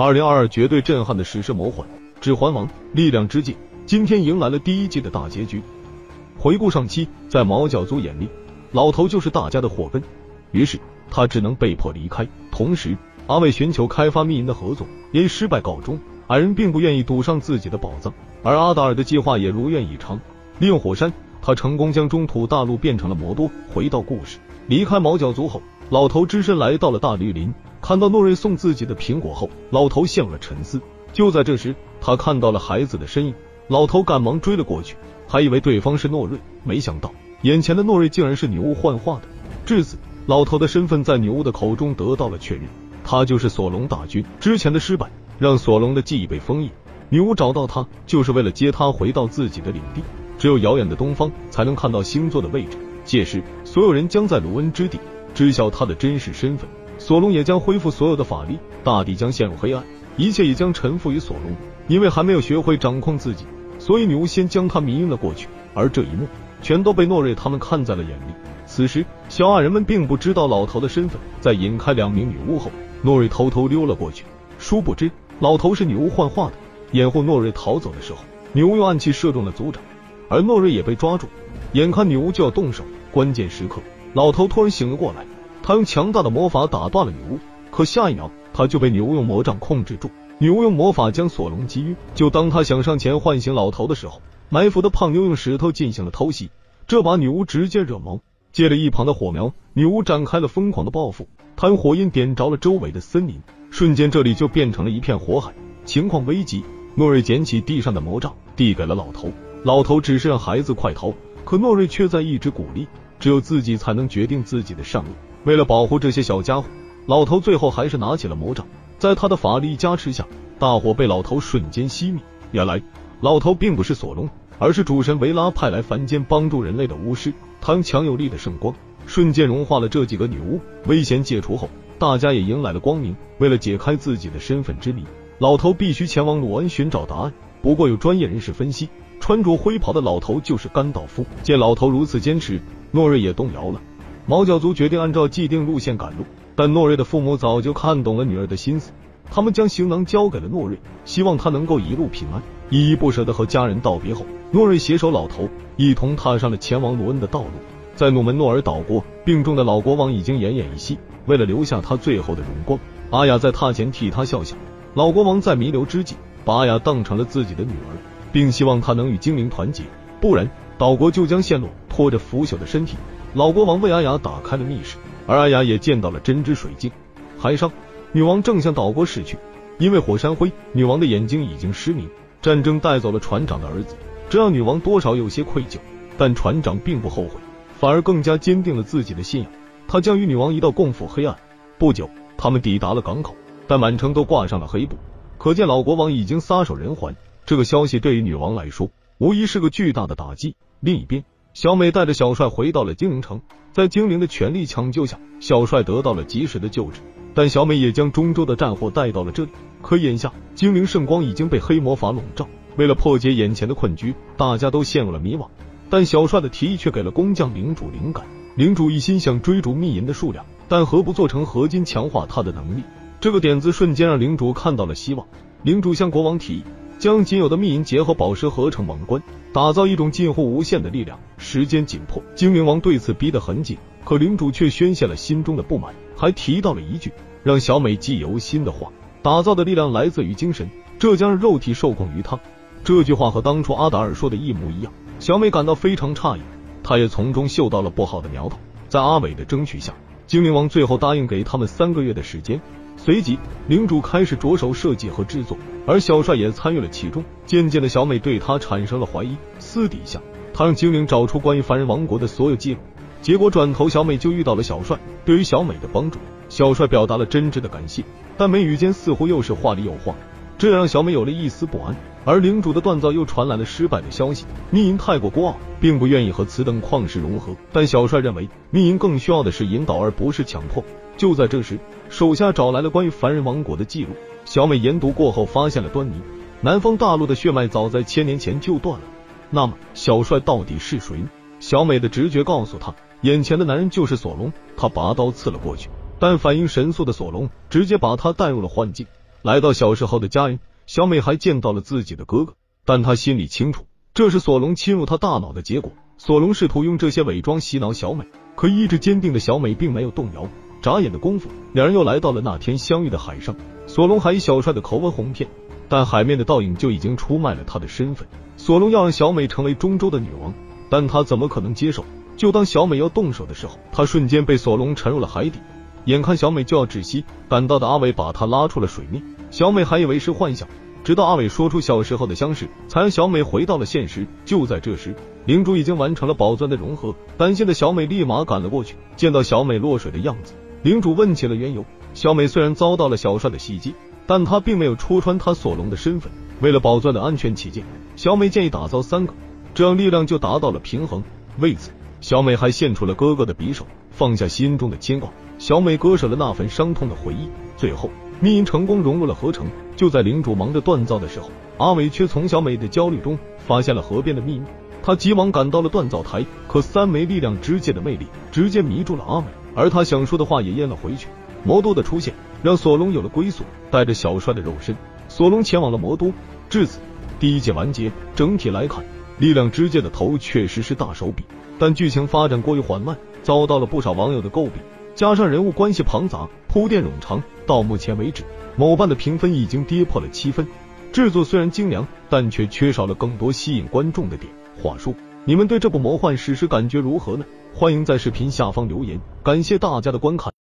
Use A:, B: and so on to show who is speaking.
A: 二零二二绝对震撼的史诗魔幻《指环王：力量之戒》今天迎来了第一季的大结局。回顾上期，在毛教族眼里，老头就是大家的祸根，于是他只能被迫离开。同时，阿伟寻求开发秘银的合作也失败告终。矮人并不愿意赌上自己的宝藏，而阿达尔的计划也如愿以偿。利用火山，他成功将中土大陆变成了魔多。回到故事，离开毛教族后，老头只身来到了大绿林。看到诺瑞送自己的苹果后，老头陷入了沉思。就在这时，他看到了孩子的身影，老头赶忙追了过去，还以为对方是诺瑞，没想到眼前的诺瑞竟然是女巫幻化的。至此，老头的身份在女巫的口中得到了确认，他就是索隆大军。之前的失败让索隆的记忆被封印，女巫找到他就是为了接他回到自己的领地。只有遥远的东方才能看到星座的位置，届时所有人将在卢恩之地知晓他的真实身份。索隆也将恢复所有的法力，大地将陷入黑暗，一切也将臣服于索隆。因为还没有学会掌控自己，所以女巫先将他迷晕了过去。而这一幕全都被诺瑞他们看在了眼里。此时，小矮人们并不知道老头的身份。在引开两名女巫后，诺瑞偷偷溜了过去。殊不知，老头是女巫幻化的。掩护诺瑞逃走的时候，女巫用暗器射中了族长，而诺瑞也被抓住。眼看女巫就要动手，关键时刻，老头突然醒了过来。他用强大的魔法打断了女巫，可下一秒他就被女巫用魔杖控制住。女巫用魔法将索隆击晕。就当他想上前唤醒老头的时候，埋伏的胖妞用石头进行了偷袭，这把女巫直接惹毛。借着一旁的火苗，女巫展开了疯狂的报复。她用火焰点着了周围的森林，瞬间这里就变成了一片火海，情况危急。诺瑞捡起地上的魔杖，递给了老头。老头只是让孩子快逃，可诺瑞却在一直鼓励，只有自己才能决定自己的善恶。为了保护这些小家伙，老头最后还是拿起了魔杖。在他的法力加持下，大火被老头瞬间熄灭。原来，老头并不是索隆，而是主神维拉派来凡间帮助人类的巫师。他用强有力的圣光，瞬间融化了这几个女巫。危险解除后，大家也迎来了光明。为了解开自己的身份之谜，老头必须前往鲁恩寻找答案。不过，有专业人士分析，穿着灰袍的老头就是甘道夫。见老头如此坚持，诺瑞也动摇了。毛脚族决定按照既定路线赶路，但诺瑞的父母早就看懂了女儿的心思，他们将行囊交给了诺瑞，希望他能够一路平安。依依不舍的和家人道别后，诺瑞携手老头一同踏上了前往罗恩的道路。在努门诺尔岛国，病重的老国王已经奄奄一息，为了留下他最后的荣光，阿雅在榻前替他笑笑。老国王在弥留之际，把阿雅当成了自己的女儿，并希望她能与精灵团结，不然岛国就将陷落。拖着腐朽的身体。老国王为阿雅打开了密室，而阿雅也见到了真知水晶。海上，女王正向岛国驶去，因为火山灰，女王的眼睛已经失明。战争带走了船长的儿子，这让女王多少有些愧疚。但船长并不后悔，反而更加坚定了自己的信仰。他将与女王一道共赴黑暗。不久，他们抵达了港口，但满城都挂上了黑布，可见老国王已经撒手人寰。这个消息对于女王来说，无疑是个巨大的打击。另一边。小美带着小帅回到了精灵城，在精灵的全力抢救下，小帅得到了及时的救治。但小美也将中州的战火带到了这里。可眼下，精灵圣光已经被黑魔法笼罩，为了破解眼前的困局，大家都陷入了迷惘。但小帅的提议却给了工匠领主灵感。领主一心想追逐秘银的数量，但何不做成合金，强化他的能力？这个点子瞬间让领主看到了希望。领主向国王提议。将仅有的秘银结合宝石合成王冠，打造一种近乎无限的力量。时间紧迫，精灵王对此逼得很紧，可领主却宣泄了心中的不满，还提到了一句让小美记忆犹新的话：打造的力量来自于精神，这将让肉体受控于他。这句话和当初阿达尔说的一模一样，小美感到非常诧异，她也从中嗅到了不好的苗头。在阿伟的争取下，精灵王最后答应给他们三个月的时间。随即，领主开始着手设计和制作，而小帅也参与了其中。渐渐的，小美对他产生了怀疑。私底下，他让精灵找出关于凡人王国的所有记录，结果转头小美就遇到了小帅。对于小美的帮助，小帅表达了真挚的感谢，但眉宇间似乎又是话里有话，这让小美有了一丝不安。而领主的锻造又传来了失败的消息，秘银太过孤傲，并不愿意和此等矿石融合。但小帅认为，秘银更需要的是引导，而不是强迫。就在这时，手下找来了关于凡人王国的记录。小美研读过后，发现了端倪。南方大陆的血脉早在千年前就断了。那么，小帅到底是谁？小美的直觉告诉她，眼前的男人就是索隆。她拔刀刺了过去，但反应神速的索隆直接把她带入了幻境。来到小时候的家园，小美还见到了自己的哥哥，但她心里清楚，这是索隆侵入她大脑的结果。索隆试图用这些伪装洗脑小美，可意志坚定的小美并没有动摇。眨眼的功夫，两人又来到了那天相遇的海上。索隆还以小帅的口吻哄骗，但海面的倒影就已经出卖了他的身份。索隆要让小美成为中州的女王，但他怎么可能接受？就当小美要动手的时候，他瞬间被索隆沉入了海底。眼看小美就要窒息，赶到的阿伟把她拉出了水面。小美还以为是幻想，直到阿伟说出小时候的相识，才让小美回到了现实。就在这时，领主已经完成了宝钻的融合，担心的小美立马赶了过去。见到小美落水的样子，领主问起了缘由。小美虽然遭到了小帅的袭击，但她并没有戳穿他索隆的身份。为了宝钻的安全起见，小美建议打造三个，这样力量就达到了平衡。为此，小美还献出了哥哥的匕首，放下心中的牵挂。小美割舍了那份伤痛的回忆，最后密银成功融入了合成。就在领主忙着锻造的时候，阿伟却从小美的焦虑中发现了河边的秘密。他急忙赶到了锻造台，可三枚力量之戒的魅力直接迷住了阿伟，而他想说的话也咽了回去。魔都的出现让索隆有了归宿，带着小帅的肉身，索隆前往了魔都。至此，第一季完结。整体来看，力量之戒的头确实是大手笔，但剧情发展过于缓慢，遭到了不少网友的诟病。加上人物关系庞杂，铺垫冗长，到目前为止，某瓣的评分已经跌破了七分。制作虽然精良，但却缺少了更多吸引观众的点。话说，你们对这部魔幻史诗感觉如何呢？欢迎在视频下方留言。感谢大家的观看。